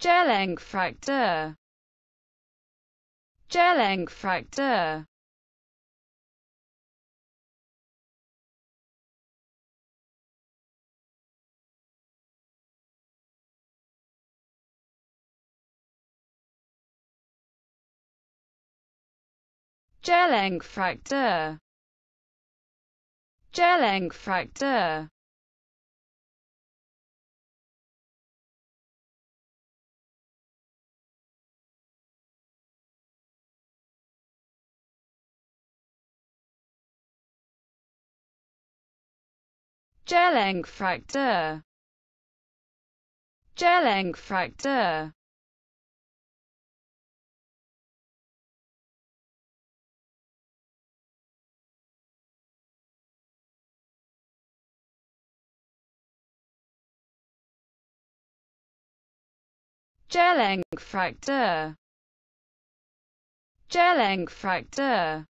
Gelenkfraktur Gelenkfraktur Gelenkfraktur Gelenkfraktur Gelenkfraktur Gelenkfraktur Gelenkfraktur Gelenkfraktur